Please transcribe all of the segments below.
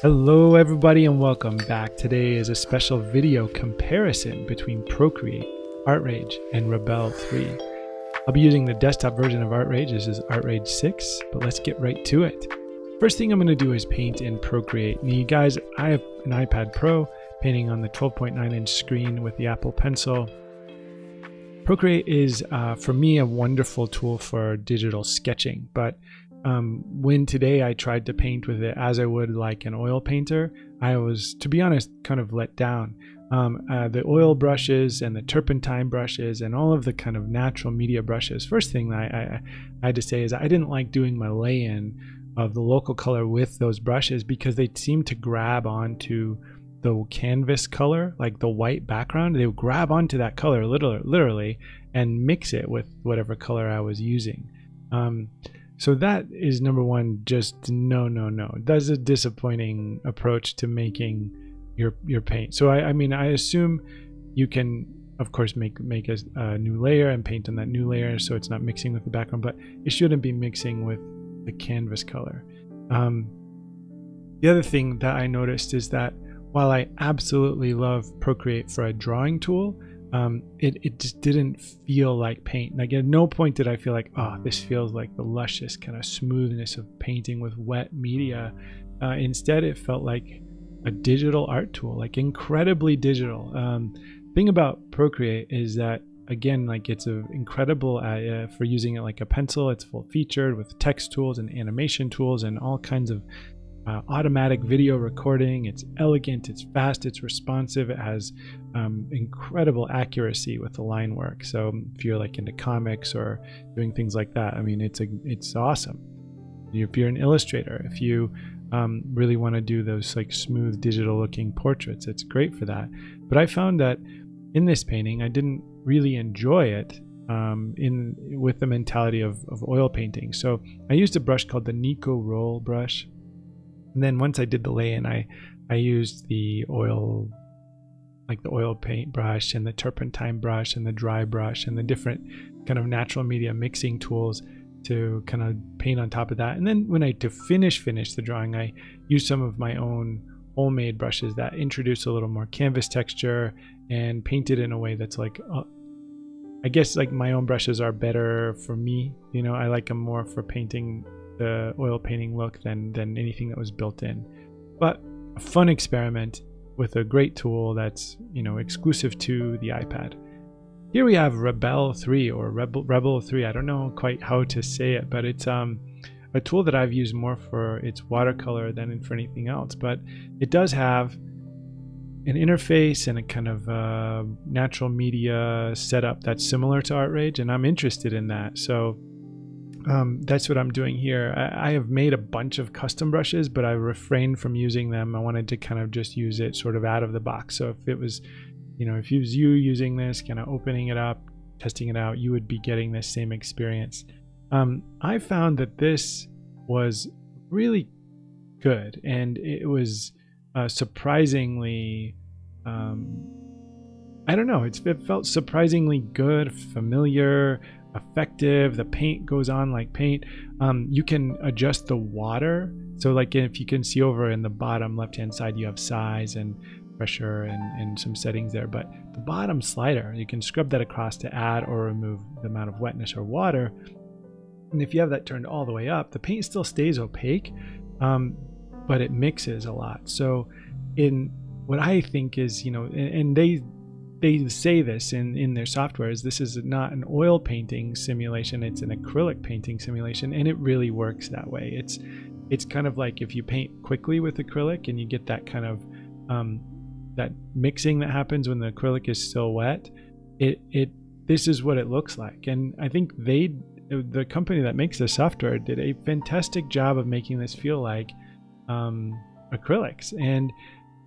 Hello everybody and welcome back. Today is a special video comparison between Procreate, ArtRage, and Rebelle 3. I'll be using the desktop version of ArtRage. This is ArtRage 6, but let's get right to it. First thing I'm going to do is paint in Procreate. Now you guys, I have an iPad Pro painting on the 12.9 inch screen with the Apple Pencil. Procreate is, uh, for me, a wonderful tool for digital sketching, but um, when today I tried to paint with it as I would like an oil painter, I was, to be honest, kind of let down. Um, uh, the oil brushes and the turpentine brushes and all of the kind of natural media brushes. First thing I, I, I had to say is I didn't like doing my lay-in of the local color with those brushes because they seemed to grab onto the canvas color, like the white background. They would grab onto that color literally, literally and mix it with whatever color I was using. Um, so that is number one, just no, no, no. That's a disappointing approach to making your your paint. So I, I mean, I assume you can, of course, make make a, a, new layer and paint on that new layer, so it's not mixing with the background, but it shouldn't be mixing with the canvas color. Um, the other thing that I noticed is that while I absolutely love Procreate for a drawing tool, um, it, it just didn't feel like paint. Like at no point did I feel like, oh, this feels like the luscious kind of smoothness of painting with wet media. Uh, instead, it felt like a digital art tool, like incredibly digital. Um, thing about Procreate is that again, like it's a incredible uh, for using it like a pencil. It's full featured with text tools and animation tools and all kinds of uh, automatic video recording. It's elegant, it's fast, it's responsive. It has um, incredible accuracy with the line work. So if you're like into comics or doing things like that, I mean, it's a it's awesome. If you're an illustrator, if you um, really want to do those like smooth digital looking portraits, it's great for that. But I found that in this painting, I didn't really enjoy it um, in with the mentality of, of oil painting. So I used a brush called the Nikko Rull brush and then once I did the lay-in, I I used the oil like the oil paint brush and the turpentine brush and the dry brush and the different kind of natural media mixing tools to kind of paint on top of that. And then when I to finish finish the drawing, I used some of my own homemade brushes that introduce a little more canvas texture and painted in a way that's like uh, I guess like my own brushes are better for me. You know, I like them more for painting the oil painting look than than anything that was built in. But a fun experiment with a great tool that's you know exclusive to the iPad. Here we have Rebel 3 or Rebel Rebel 3. I don't know quite how to say it, but it's um a tool that I've used more for its watercolor than for anything else. But it does have an interface and a kind of uh, natural media setup that's similar to ArtRage, and I'm interested in that. So um, that's what I'm doing here. I, I, have made a bunch of custom brushes, but I refrained from using them. I wanted to kind of just use it sort of out of the box. So if it was, you know, if it was you using this, kind of opening it up, testing it out, you would be getting this same experience. Um, I found that this was really good and it was uh, surprisingly um, I don't know. it felt surprisingly good, familiar, effective. The paint goes on like paint. Um, you can adjust the water. So like if you can see over in the bottom left hand side, you have size and pressure and, and some settings there. But the bottom slider, you can scrub that across to add or remove the amount of wetness or water. And if you have that turned all the way up, the paint still stays opaque, um, but it mixes a lot. So in what I think is, you know, and, and they they say this in, in their software is this is not an oil painting simulation it's an acrylic painting simulation and it really works that way. It's it's kind of like if you paint quickly with acrylic and you get that kind of um, that mixing that happens when the acrylic is still wet it it this is what it looks like. And i think they the company that makes the software did a fantastic job of making this feel like um, acrylics. And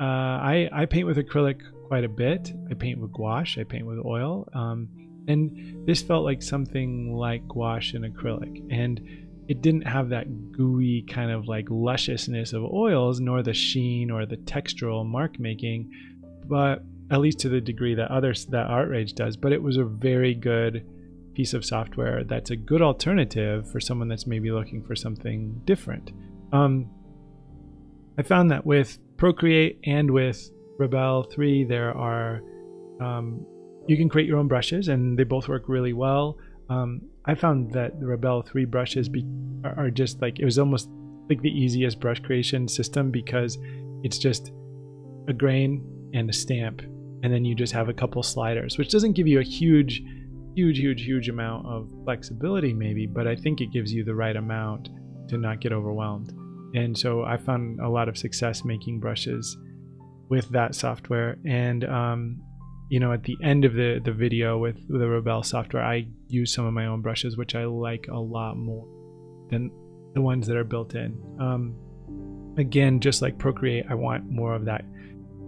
uh, I, I paint with acrylic quite a bit. I paint with gouache, I paint with oil. Um, and this felt like something like gouache and acrylic. And it didn't have that gooey kind of like lusciousness of oils, nor the sheen or the textural mark making, but at least to the degree that others that ArtRage does. But it was a very good piece of software that's a good alternative for someone that's maybe looking for something different. Um, I found that with Procreate and with Rebelle 3, there are um, you can create your own brushes, and they both work really well. Um, I found that the Rebelle 3 brushes be, are just like it was almost like the easiest brush creation system because it's just a grain and a stamp, and then you just have a couple sliders, which doesn't give you a huge, huge, huge, huge amount of flexibility, maybe, but I think it gives you the right amount to not get overwhelmed. And so I found a lot of success making brushes with that software. And um, you know, at the end of the the video with the Rebelle software, I use some of my own brushes, which I like a lot more than the ones that are built in. Um, again, just like Procreate, I want more of that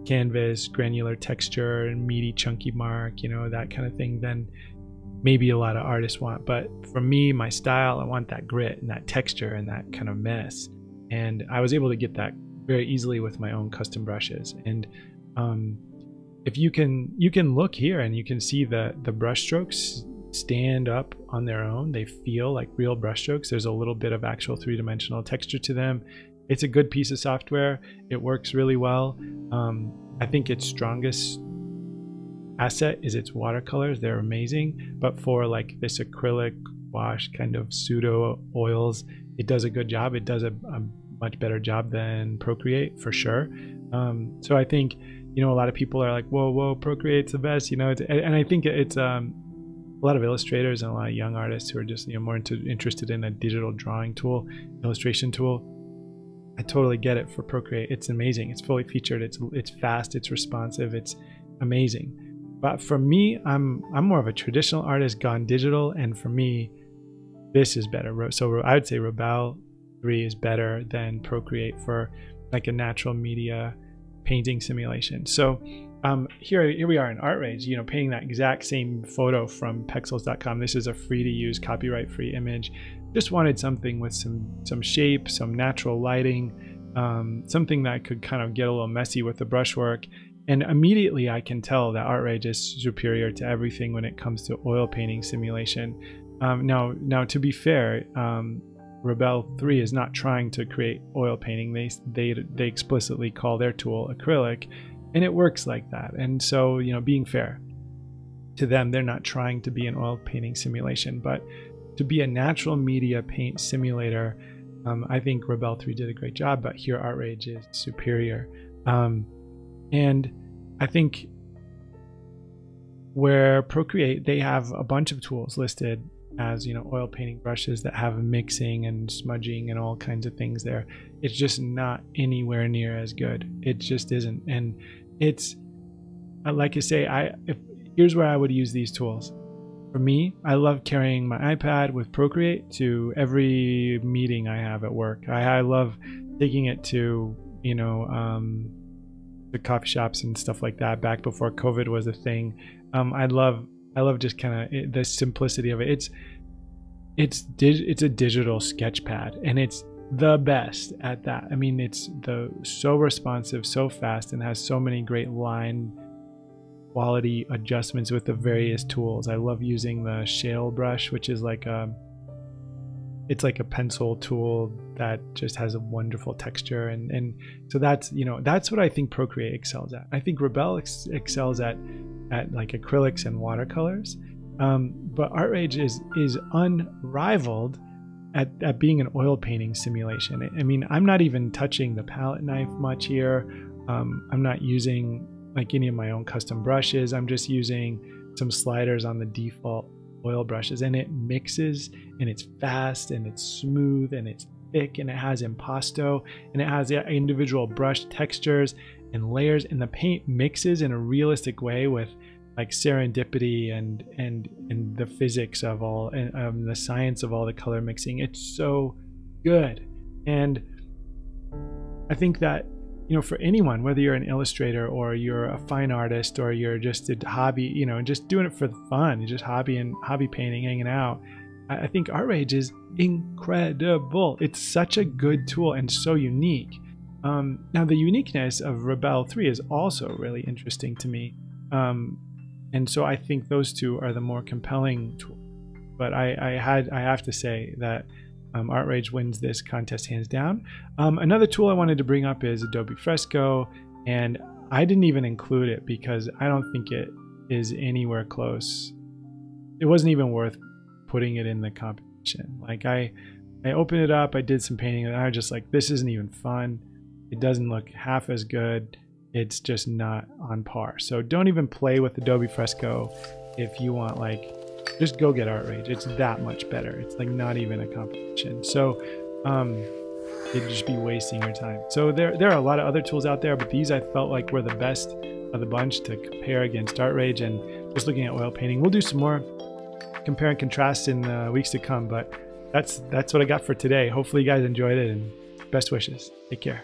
canvas, granular texture, and meaty, chunky mark, you know, that kind of thing than maybe a lot of artists want. But for me, my style, I want that grit and that texture and that kind of mess. And I was able to get that very easily with my own custom brushes. And um, if you can, you can look here and you can see the the brush strokes stand up on their own. They feel like real brushstrokes. There's a little bit of actual three-dimensional texture to them. It's a good piece of software. It works really well. Um, I think its strongest asset is its watercolors. They're amazing. But for like this acrylic wash kind of pseudo oils, it does a good job. It does a, a much better job than Procreate for sure. Um, so I think, you know, a lot of people are like, whoa, whoa, Procreate's the best, you know, and I think it's, um, a lot of illustrators and a lot of young artists who are just you know more into, interested in a digital drawing tool, illustration tool. I totally get it for Procreate. It's amazing. It's fully featured. It's it's fast. It's responsive. It's amazing. But for me, I'm I'm more of a traditional artist gone digital, and for me, this is better. So I would say Rebelle 3 is better than Procreate for like a natural media painting simulation. So um, here, here we are in ArtRage, you know, painting that exact same photo from Pexels.com. This is a free to use, copyright free image. Just wanted something with some some shape, some natural lighting, um, something that could kind of get a little messy with the brushwork. And immediately I can tell that ArtRage is superior to everything when it comes to oil painting simulation. Um, now, now to be fair, um, Rebelle 3 is not trying to create oil painting. They, they, they explicitly call their tool acrylic and it works like that. And so, you know, being fair to them, they're not trying to be an oil painting simulation, but to be a natural media paint simulator, um, I think Rebelle 3 did a great job, but here ArtRage is superior. Um, and I think where Procreate, they have a bunch of tools listed as you know oil painting brushes that have mixing and smudging and all kinds of things there it's just not anywhere near as good it just isn't and it's uh, like I say, I if, here's where I would use these tools. For me, I love carrying my iPad with Procreate to every meeting I have at work. I, I love taking it to you know um, the coffee shops and stuff like that. Back before COVID was a thing, um, I love I love just kind of eh, the simplicity of it. It's it's it's a digital sketch pad and it's the best at that. I mean, it's the so responsive, so fast, and has so many great line quality adjustments with the various tools. I love using the shale brush, which is like a it's like a pencil tool that just has a wonderful texture and and so that's you know that's what I think Procreate excels at. I think Rebelle ex- excels at at like acrylics and watercolors, um, but ArtRage is is unrivaled at, at being an oil painting simulation. I mean, I'm not even touching the palette knife much here. Um, I'm not using like any of my own custom brushes. I'm just using some sliders on the default oil brushes and it mixes and it's fast and it's smooth and it's thick and it has impasto and it has individual brush textures and layers and the paint mixes in a realistic way with like serendipity and and and the physics of all and um, the science of all the color mixing. It's so good. And i think that you know for anyone whether you're an illustrator or you're a fine artist or you're just a hobby you know just doing it for the fun just hobby and hobby painting hanging out i think ArtRage is incredible it's such a good tool and so unique um, now the uniqueness of Rebelle 3 is also really interesting to me um, and so I think those two are the more compelling tools. But I, I had I have to say that Um, ArtRage wins this contest hands down. Um, another tool I wanted to bring up is Adobe Fresco, and I didn't even include it because I don't think it is anywhere close. It wasn't even worth putting it in the competition. Like I, I opened it up, I did some painting, and I was just like, this isn't even fun. It doesn't look half as good. It's just not on par. So don't even play with Adobe Fresco if you want like just go get ArtRage. It's that much better. It's like not even a competition. So um, it'd just be wasting your time. So there, there are a lot of other tools out there, but these I felt like were the best of the bunch to compare against ArtRage and just looking at oil painting. We'll do some more compare and contrast in the weeks to come, but that's that's what I got for today. Hopefully you guys enjoyed it and best wishes. Take care.